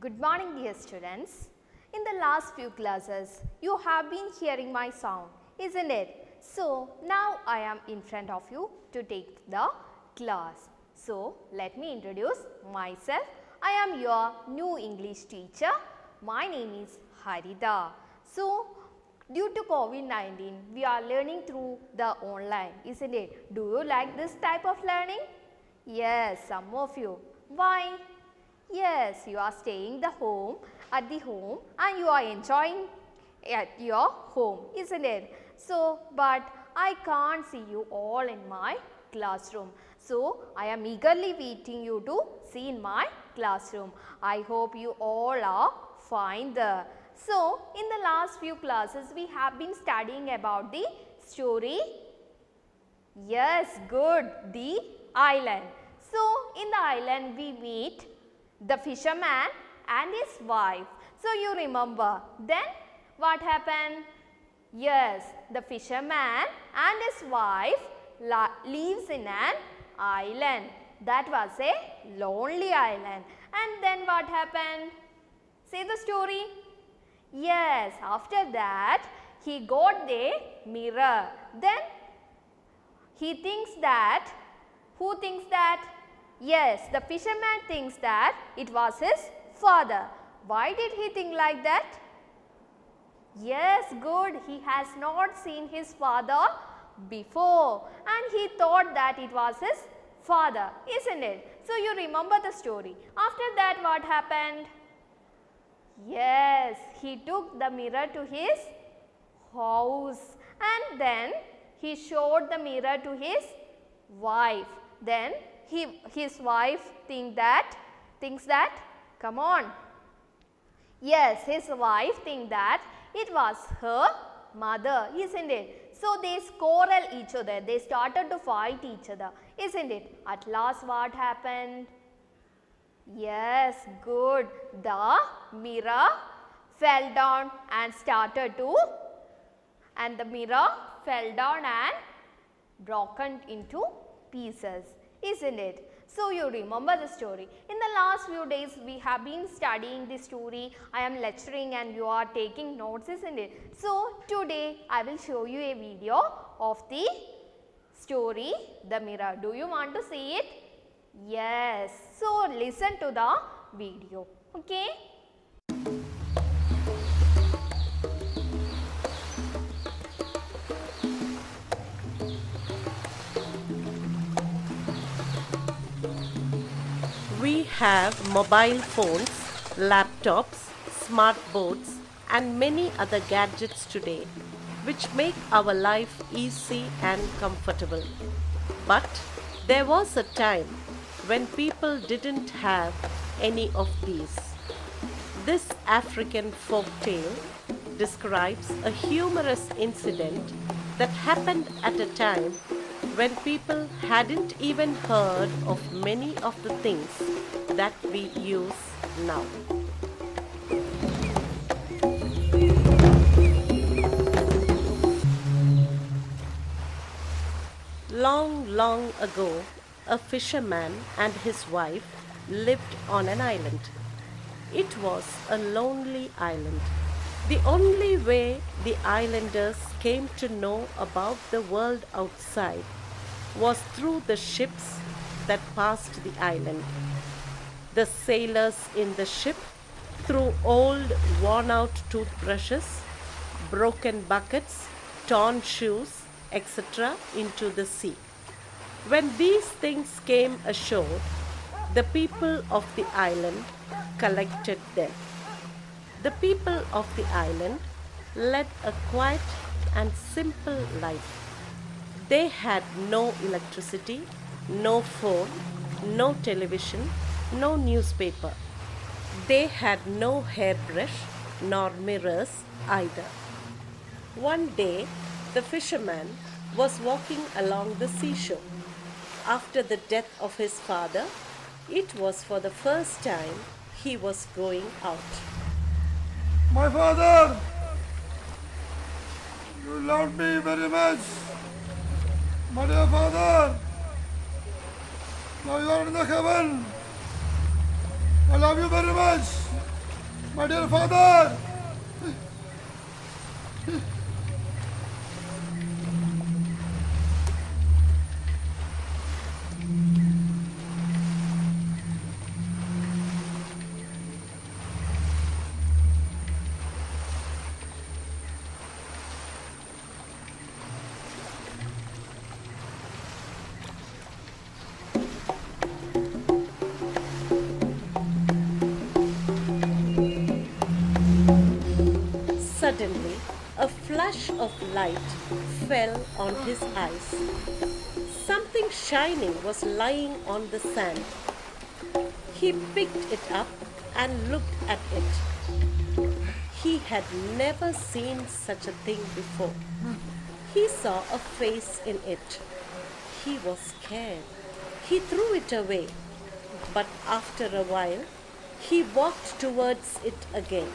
Good morning dear students. In the last few classes, you have been hearing my sound, isn't it? So, now I am in front of you to take the class. So, let me introduce myself. I am your new English teacher. My name is Harida. So, due to COVID-19, we are learning through the online, isn't it? Do you like this type of learning? Yes, some of you. Why? Yes, you are staying the home at the home and you are enjoying at your home, isn't it? So, but I can't see you all in my classroom. So, I am eagerly waiting you to see in my classroom. I hope you all are fine there. So, in the last few classes, we have been studying about the story Yes, good. The island. So, in the island we meet the fisherman and his wife. So, you remember. Then what happened? Yes, the fisherman and his wife lives in an island. That was a lonely island. And then what happened? Say the story. Yes, after that he got the mirror. Then he thinks that, who thinks that? Yes, the fisherman thinks that it was his father. Why did he think like that? Yes, good. He has not seen his father before and he thought that it was his father, isn't it? So, you remember the story. After that, what happened? Yes, he took the mirror to his house and then he showed the mirror to his wife. Then he, his wife think that, thinks that, come on. Yes, his wife think that it was her mother, isn't it? So, they quarrel each other, they started to fight each other, isn't it? At last what happened? Yes, good. The mirror fell down and started to and the mirror fell down and broken into pieces, isn't it? So, you remember the story. In the last few days, we have been studying the story. I am lecturing and you are taking notes, isn't it? So, today I will show you a video of the story, The Mirror. Do you want to see it? Yes. So, listen to the video. Okay. We have mobile phones, laptops, smart boards and many other gadgets today which make our life easy and comfortable. But there was a time when people didn't have any of these. This African folk tale describes a humorous incident that happened at a time when people hadn't even heard of many of the things that we use now. Long, long ago, a fisherman and his wife lived on an island. It was a lonely island. The only way the islanders came to know about the world outside was through the ships that passed the island. The sailors in the ship threw old, worn out toothbrushes, broken buckets, torn shoes, etc., into the sea. When these things came ashore, the people of the island collected them. The people of the island led a quiet and simple life. They had no electricity, no phone, no television, no newspaper. They had no hairbrush nor mirrors either. One day, the fisherman was walking along the seashore. After the death of his father, it was for the first time he was going out. My father, you loved me very much. My dear father, now you are in the heaven. I love you very much. My dear father. Flash of light fell on his eyes. Something shining was lying on the sand. He picked it up and looked at it. He had never seen such a thing before. He saw a face in it. He was scared. He threw it away. But after a while, he walked towards it again.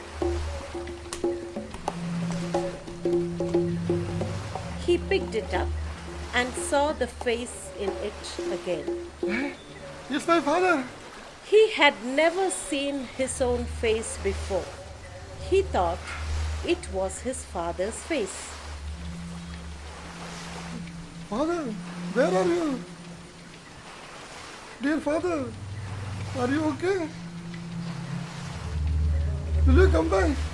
He picked it up and saw the face in it again. It's my father. He had never seen his own face before. He thought it was his father's face. Father, where are you? Dear father, are you okay? Will you come back?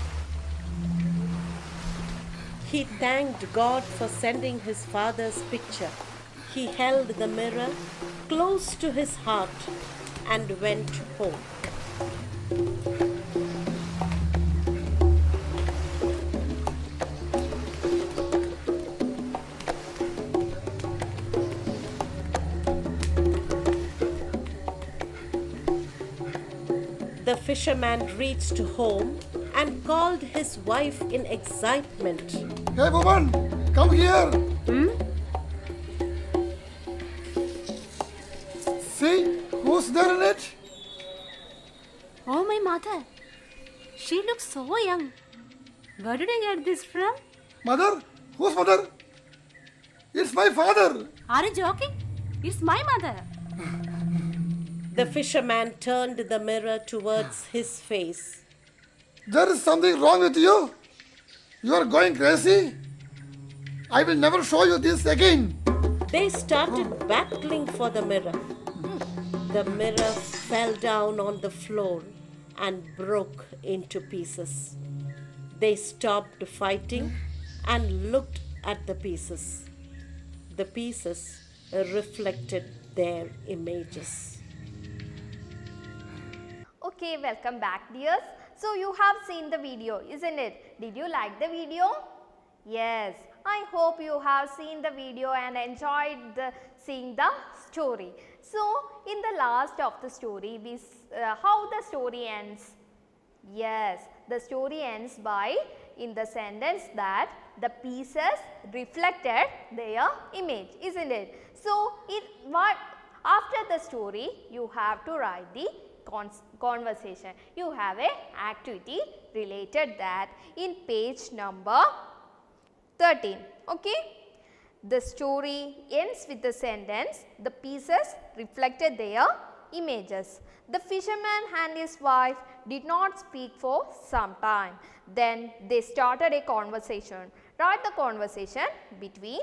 He thanked God for sending his father's picture. He held the mirror close to his heart and went home. The fisherman reached home and called his wife in excitement. Hey woman, come here. Hmm? See who's there in it? Oh, my mother. She looks so young. Where did I get this from? Mother? Whose mother? It's my father. Are you joking? It's my mother. The fisherman turned the mirror towards his face. There is something wrong with you. You are going crazy. I will never show you this again. They started battling for the mirror. The mirror fell down on the floor and broke into pieces. They stopped fighting and looked at the pieces. The pieces reflected their images. Okay, welcome back dears. So you have seen the video, isn't it? Did you like the video? Yes, I hope you have seen the video and enjoyed the, seeing the story. So in the last of the story, we, uh, how the story ends? Yes, the story ends by in the sentence that the pieces reflected their image, isn't it? So, it what after the story you have to write the conversation. You have a activity related that in page number 13. Okay. The story ends with the sentence, the pieces reflected their images. The fisherman and his wife did not speak for some time. Then they started a conversation. Write the conversation between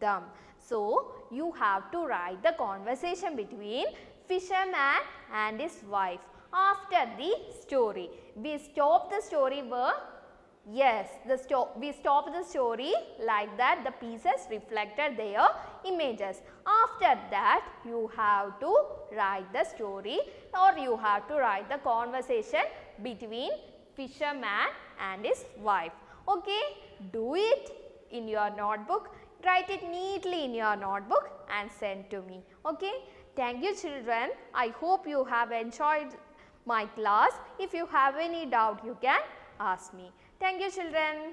them. So, you have to write the conversation between fisherman and his wife after the story. We stop the story where Yes, the sto- we stop the story like that the pieces reflected their images. After that you have to write the story or you have to write the conversation between fisherman and his wife. Okay, do it in your notebook, write it neatly in your notebook and send to me. Okay, thank you children. I hope you have enjoyed my class. If you have any doubt you can ask me. Thank you children.